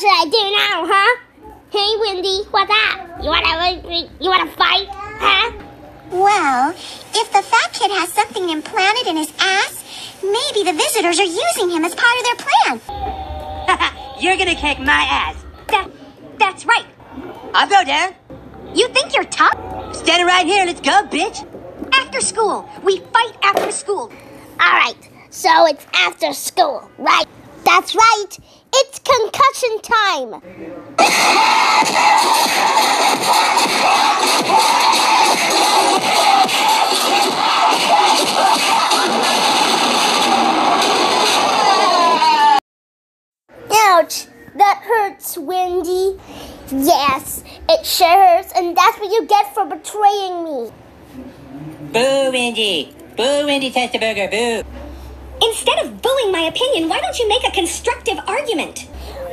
What should I do now, huh? Hey, Wendy, what's up? You wanna you wanna fight, huh? Well, if the fat kid has something implanted in his ass, maybe the visitors are using him as part of their plan. You're gonna kick my ass. That, that's right. I'll go down. You think you're tough? Standing right here. Let's go, bitch. After school. We fight after school. All right, so it's after school, right? That's right. It's concussion time. Ouch! That hurts, Wendy. Yes, it sure hurts, and that's what you get for betraying me. Boo, Wendy. Boo, Wendy Testaburger. Boo. Instead of booing my opinion, why don't you make a constructive argument?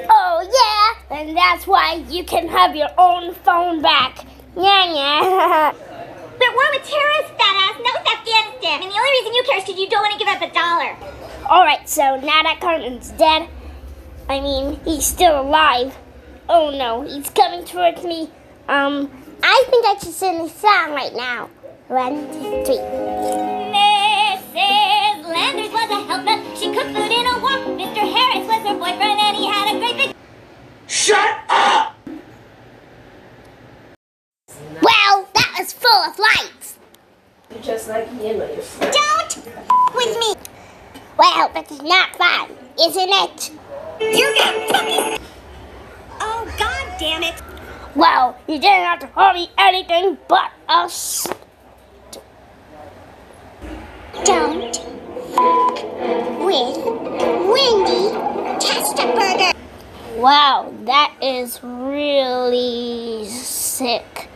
Oh, yeah? And that's why you can have your own phone back. Yeah, yeah. But we're with terrorists, badass. No, Afghanistan. And the only reason you care is because you don't want to give up a dollar. Alright, so now that Cartman's dead, I mean, he's still alive. Oh no, he's coming towards me. Um, I think I should sing a song right now. One, two, three. Full of lights. Just like me Don't with me. Well, this is not fun, isn't it? You're gonna fucking. Oh God damn it! Well, you didn't have to call me anything but us. Don't with Wendy Testaburger. Wow, that is really sick.